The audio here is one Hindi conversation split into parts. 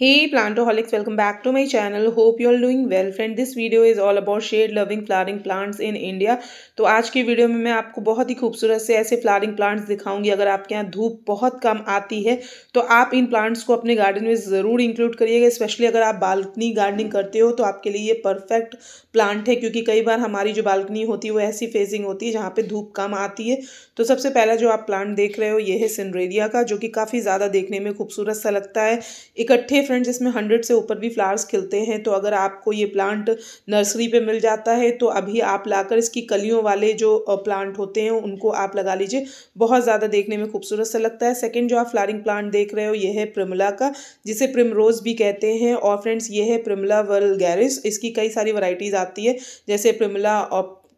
Hey plantaholics, welcome back to my channel. Hope you all doing well. Friend, this video is all about shade loving flowering plants in India. तो आज की वीडियो में मैं आपको बहुत ही खूबसूरत से ऐसे फ्लावरिंग प्लांट्स दिखाऊँगी अगर आपके यहाँ धूप बहुत कम आती है तो आप इन प्लांट्स को अपने गार्डन में ज़रूर इंक्लूड करिएगा स्पेशली अगर आप बालकनी गार्डनिंग करते हो तो आपके लिए ये परफेक्ट प्लांट है क्योंकि कई बार हमारी जो बालकनी होती है वो ऐसी फेजिंग होती है जहाँ पर धूप कम आती है तो सबसे पहला जो आप प्लांट देख रहे हो ये है सिनरेरिया का जो कि काफ़ी ज़्यादा देखने में खूबसूरत सा लगता है इकट्ठे फ्रेंड्स इसमें हंड्रेड से ऊपर भी फ्लावर्स खिलते हैं तो अगर आपको ये प्लांट नर्सरी पे मिल जाता है तो अभी आप लाकर इसकी कलियों वाले जो प्लांट होते हैं, उनको आप लगा लीजिए। बहुत ज़्यादा देखने में खूबसूरत सा लगता है। सेकेंड जो आप फ्लावरिंग प्लांट देख रहे हो, ये है प्रिमला का, जिसे प्रिमरोज भी कहते हैं। और फ्रेंड्स ये है प्रिमला वर्ल गैरिस इसकी कई सारी वराइटीज़ आती है। जैसे प्रिमला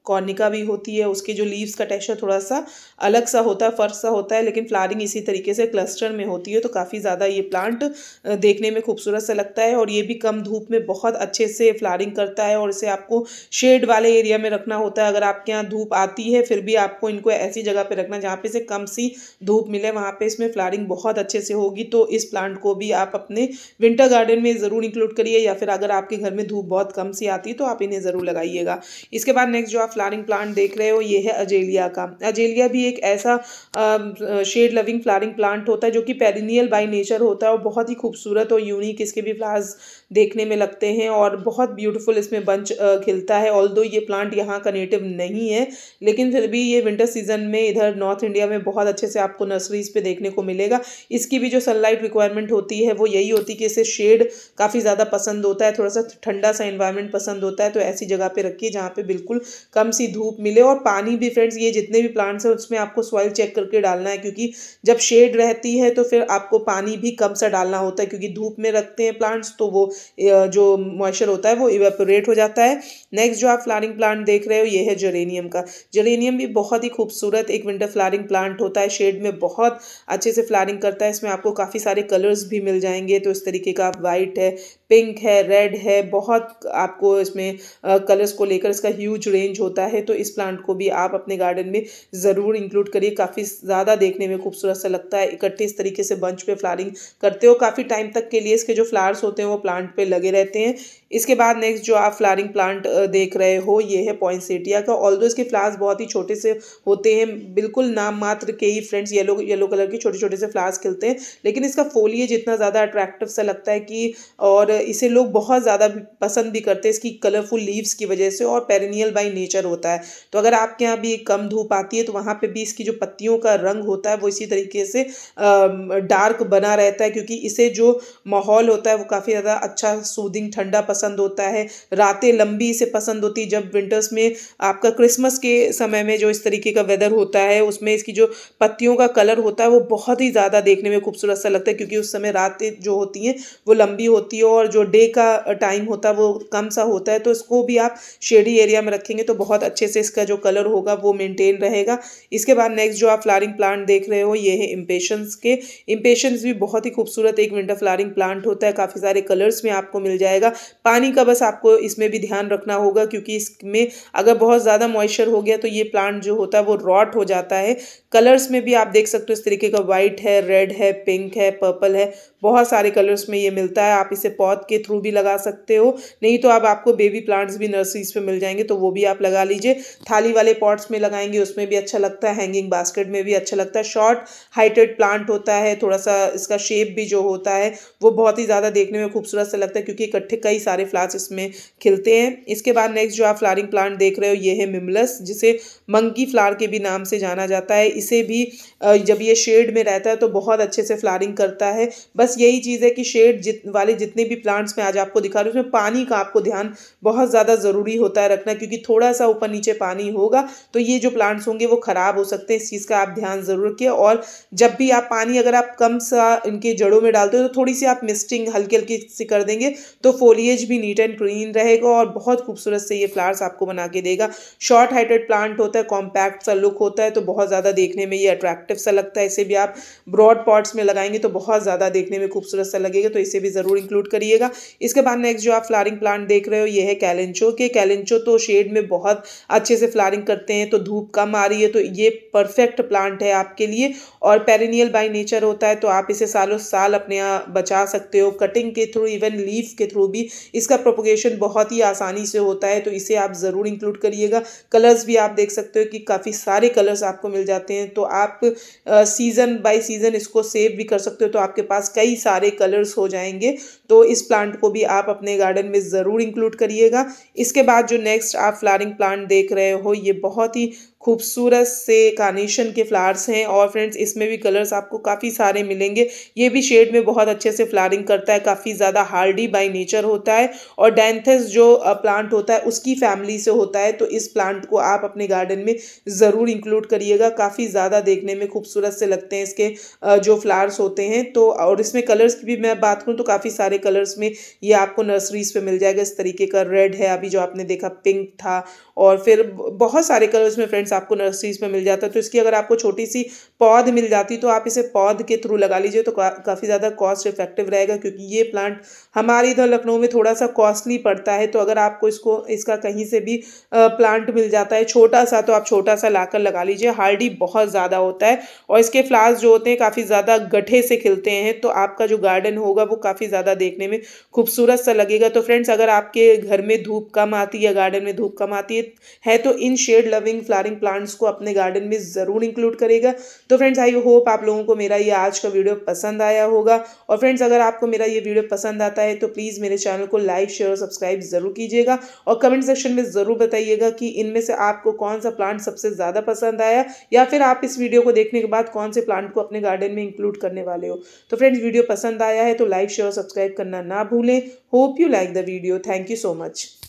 कॉर्निका भी होती है, उसके जो लीव्स का टेक्सचर थोड़ा सा अलग सा होता है, फ़र्क सा होता है, लेकिन फ्लावरिंग इसी तरीके से क्लस्टर में होती है तो काफ़ी ज़्यादा ये प्लांट देखने में खूबसूरत सा लगता है और ये भी कम धूप में बहुत अच्छे से फ्लावरिंग करता है और इसे आपको शेड वाले एरिया में रखना होता है। अगर आपके यहाँ धूप आती है, फिर भी आपको इनको ऐसी जगह पर रखना जहाँ पर इसे कम सी धूप मिले, वहाँ पर इसमें फ्लावरिंग बहुत अच्छे से होगी तो इस प्लांट को भी आप अपने विंटर गार्डन में ज़रूर इंक्लूड करिए या फिर अगर आपके घर में धूप बहुत कम सी आती है तो आप इन्हें ज़रूर लगाइएगा। इसके बाद नेक्स्ट जो आप फ्लावरिंग प्लांट देख रहे हो, ये है अजेलिया का। अजेलिया भी एक ऐसा शेड लविंग फ्लावरिंग प्लांट होता है जो कि पेरिनियल बाय नेचर होता है और बहुत ही खूबसूरत और यूनिक इसके भी फ्लावर्स देखने में लगते हैं और बहुत ब्यूटीफुल इसमें बंच खिलता है ऑल ये प्लांट यहाँ का नेटिव नहीं है, लेकिन फिर भी ये विंटर सीज़न में इधर नॉर्थ इंडिया में बहुत अच्छे से आपको नर्सरीज पे देखने को मिलेगा। इसकी भी जो सनलाइट रिक्वायरमेंट होती है, वो यही होती है कि इसे शेड काफ़ी ज़्यादा पसंद होता है, थोड़ा सा ठंडा सा इन्वायरमेंट पसंद होता है तो ऐसी जगह पे रखिए जहाँ पे बिल्कुल कम सी धूप मिले और पानी भी फ्रेंड्स ये जितने भी प्लांट्स हैं, उसमें आपको सॉइल चेक करके डालना है, क्योंकि जब शेड रहती है तो फिर आपको पानी भी कम सा डालना होता है, क्योंकि धूप में रखते हैं प्लांट्स तो वो जो मॉइस्चर होता है, वो इवेपोरेट हो जाता है। नेक्स्ट जो आप फ्लारिंग प्लांट देख रहे हो, ये है जरेनियम का। जरेनियम भी बहुत ही खूबसूरत एक विंटर फ्लारिंग प्लांट होता है शेड में बहुत अच्छे से फ्लारिंग करता है, इसमें आपको काफ़ी सारे कलर्स भी मिल जाएँगे तो इस तरीके का आप वाइट है पिंक है, रेड है, बहुत आपको इसमें कलर्स को लेकर इसका ह्यूज रेंज होता है तो इस प्लांट को भी आप अपने गार्डन में ज़रूर इंक्लूड करिए। काफ़ी ज़्यादा देखने में खूबसूरत सा लगता है, इकट्ठे इस तरीके से बंच पे फ्लारिंग करते हो। काफ़ी टाइम तक के लिए इसके जो फ्लावर्स होते हैं, वो प्लांट पे लगे रहते हैं। इसके बाद नेक्स्ट जो आप फ्लारिंग प्लांट देख रहे हो, ये है पॉइंसेटिया का। ऑल इसके फ्लावर्स बहुत ही छोटे से होते हैं, बिल्कुल नाम मात्र के ही फ्रेंड्स येलो येलो कलर के छोटे छोटे से फ्लावर्स खिलते हैं, लेकिन इसका फोलिएज इतना ज़्यादा अट्रैक्टिव सा लगता है कि, और इसे लोग बहुत ज़्यादा पसंद भी करते हैं, इसकी कलरफुल लीव्स की वजह से और पेरिनियल बाई नेचर होता है। तो अगर आपके यहाँ भी कम धूप आती है तो वहाँ पे भी इसकी जो पत्तियों का रंग होता है, वो इसी तरीके से डार्क बना रहता है, क्योंकि इसे जो माहौल होता है, वो काफ़ी ज़्यादा अच्छा सूदिंग ठंडा पसंद होता है। रातें लंबी इसे पसंद होती है, जब विंटर्स में आपका क्रिसमस के समय में जो इस तरीके का वेदर होता है, उसमें इसकी जो पत्तियों का कलर होता है, वो बहुत ही ज़्यादा देखने में खूबसूरत सा लगता है, क्योंकि उस समय रातें जो होती हैं, वो लंबी होती है और जो डे का टाइम होता है वो कम सा होता है तो इसको भी आप शेडी एरिया में रखेंगे तो बहुत अच्छे से इसका जो कलर होगा वो मेनटेन रहेगा। इसके बाद नेक्स्ट जो आप फ्लावरिंग प्लांट देख रहे हो, ये है इम्पेशंस के। इम्पेशंस भी बहुत ही खूबसूरत एक विंटर फ्लावरिंग प्लांट होता है, काफ़ी सारे कलर्स में आपको मिल जाएगा। पानी का बस आपको इसमें भी ध्यान रखना होगा, क्योंकि इसमें अगर बहुत ज़्यादा मॉइस्चर हो गया तो ये प्लांट जो होता है वो रॉट हो जाता है। कलर्स में भी आप देख सकते हो इस तरीके का वाइट है रेड है पिंक है पर्पल है। बहुत सारे कलर्स में ये मिलता है। आप इसे पौध के थ्रू भी लगा सकते हो। नहीं तो अब आपको बेबी प्लांट्स भी नर्सरीज पे मिल जाएँगे तो वो भी आप लगा लीजिए। थाली वाले पॉट्स में लगाएँगे, उसमें भी अच्छा लगता है। हैंगिंग बास्केट में भी अच्छा लगता है। शॉर्ट हाइटेड प्लांट होता है थोड़ा सा इसका शेप भी जो होता है, वो बहुत ही ज़्यादा देखने में खूबसूरत सा लगता है, क्योंकि इकट्ठे कई सारे फ्लावर्स इसमें खिलते हैं। इसके बाद नेक्स्ट जो आप फ्लारिंग प्लांट देख रहे हो, ये है मिमलस जिसे मंकी फ्लावर के भी नाम से जाना जाता है। इसे भी जब ये शेड में रहता है तो बहुत अच्छे से फ्लारिंग करता है। बस यही चीज़ है कि शेड जित, वाले जितने भी प्लांट्स में आज आपको दिखा रही हूँ, उसमें पानी का आपको ध्यान बहुत ज़्यादा ज़रूरी होता है रखना, क्योंकि थोड़ा सा ऊपर नीचे पानी होगा तो ये जो प्लांट्स होंगे वो ख़राब हो सकते हैं, इस चीज़ का आप ध्यान ज़रूर रखिए। और जब भी आप पानी अगर आप कम सा इनके जड़ों में डालते हो तो थोड़ी सी आप मिस्टिंग हल्की हल्की सी कर देंगे तो फोलिएज भी नीट एंड क्लीन रहेगा और बहुत खूबसूरत से ये फ्लावर्स आपको बना के देगा। शॉर्ट हाइटेड प्लांट होता है कॉम्पैक्ट सा लुक होता है तो बहुत ज़्यादा देख देखने में ये अट्रैक्टिव सा लगता है। इसे भी आप ब्रॉड पॉट्स में लगाएँगे तो बहुत ज़्यादा देखने में खूबसूरत सा लगेगा तो इसे भी ज़रूर इंक्लूड करिएगा। इसके बाद नेक्स्ट जो आप फ्लारिंग प्लांट देख रहे हो, ये है कैलेंचो के। कैलेंचो तो शेड में बहुत अच्छे से फ्लारिंग करते हैं तो धूप कम आ रही है तो ये परफेक्ट प्लांट है आपके लिए। और पेरिनियल बाई नेचर होता है तो आप इसे सालों साल अपने यहाँ बचा सकते हो। कटिंग के थ्रू इवन लीफ के थ्रू भी इसका प्रोपोगेशन बहुत ही आसानी से होता है तो इसे आप ज़रूर इंक्लूड करिएगा। कलर्स भी आप देख सकते हो कि काफ़ी सारे कलर्स आपको मिल जाते हैं। तो आप सीज़न बाय सीज़न इसको सेव भी कर सकते हो तो आपके पास कई सारे कलर्स हो जाएँगे। तो इस प्लांट को भी आप अपने गार्डन में ज़रूर इंक्लूड करिएगा। इसके बाद जो नेक्स्ट आप फ्लारिंग प्लांट देख रहे हो, ये बहुत ही खूबसूरत से कार्नेशन के फ्लावर्स हैं और फ्रेंड्स इसमें भी कलर्स आपको काफ़ी सारे मिलेंगे। ये भी शेड में बहुत अच्छे से फ्लारिंग करता है, काफ़ी ज़्यादा हार्डी बाय नेचर होता है और डेंथस जो प्लांट होता है, उसकी फैमिली से होता है तो इस प्लांट को आप अपने गार्डन में ज़रूर इंक्लूड करिएगा। काफ़ी ज़्यादा देखने में खूबसूरत से लगते हैं इसके जो फ्लावर्स होते हैं। तो और इसमें कलर्स की भी मैं बात करूँ तो काफ़ी सारे कलर्स में ये आपको नर्सरीज पर मिल जाएगा। इस तरीके का रेड है अभी जो आपने देखा पिंक था और फिर बहुत सारे कलर्स में फ्रेंड्स आपको नर्सरीज में मिल जाता है तो इसकी अगर आपको छोटी सी पौध मिल जाती तो आप इसे पौध के थ्रू लगा लीजिए तो का, काफ़ी ज़्यादा कॉस्ट इफ़ेक्टिव रहेगा क्योंकि ये प्लांट हमारे इधर लखनऊ में थोड़ा सा कॉस्टली पड़ता है तो अगर आपको इसको इसका कहीं से भी प्लांट मिल जाता है छोटा सा तो आप छोटा सा लाकर लगा लीजिए हार्डी बहुत ज़्यादा होता है और इसके फ्लावर्स जो होते हैं काफ़ी ज़्यादा गठे से खिलते हैं तो आपका जो गार्डन होगा वो काफ़ी ज़्यादा देखने में खूबसूरत सा लगेगा तो फ्रेंड्स अगर आपके घर में धूप कम आती है गार्डन में धूप कम आती है तो इन शेड लविंग फ्लारिंग प्लांट्स को अपने गार्डन में ज़रूर इंक्लूड करेगा। तो फ्रेंड्स आई होप आप लोगों को मेरा ये आज का वीडियो पसंद आया होगा। और फ्रेंड्स अगर आपको मेरा ये वीडियो पसंद आता है तो प्लीज़ मेरे चैनल को लाइक शेयर और सब्सक्राइब ज़रूर कीजिएगा। और कमेंट सेक्शन में ज़रूर बताइएगा कि इनमें से आपको कौन सा प्लांट सबसे ज़्यादा पसंद आया, या फिर आप इस वीडियो को देखने के बाद कौन से प्लांट को अपने गार्डन में इंक्लूड करने वाले हो। तो फ्रेंड्स वीडियो पसंद आया है तो लाइक शेयर और सब्सक्राइब करना ना भूलें। Hope you like the video thank you so much